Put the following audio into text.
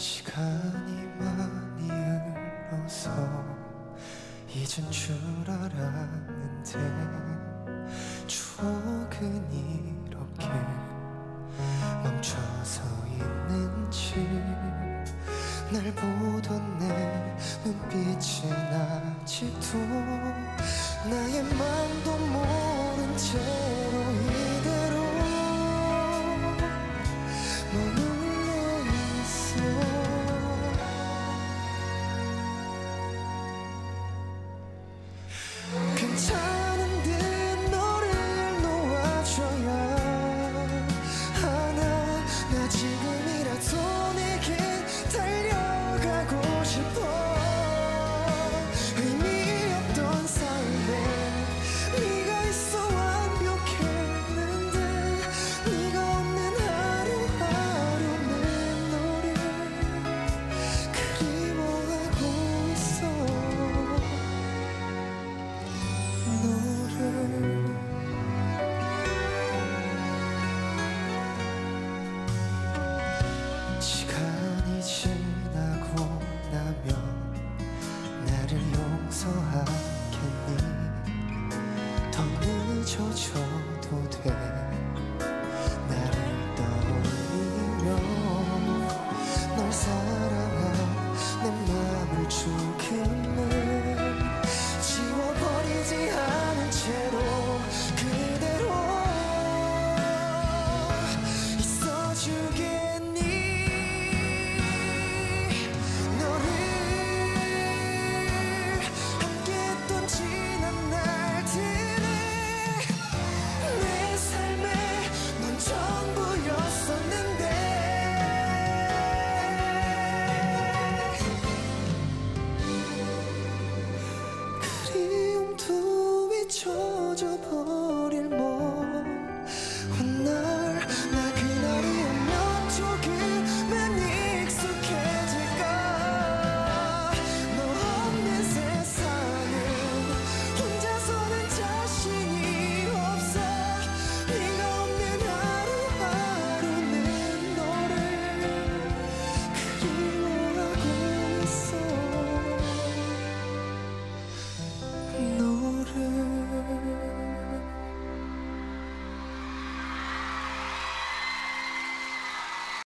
시간이 많이 흘러서 잊은 줄 알았는데 추억은 이렇게 멈춰서 있는지 날 보던 내 눈빛은 아직도 나의 맘도 모른 채로 悄悄独退。就破。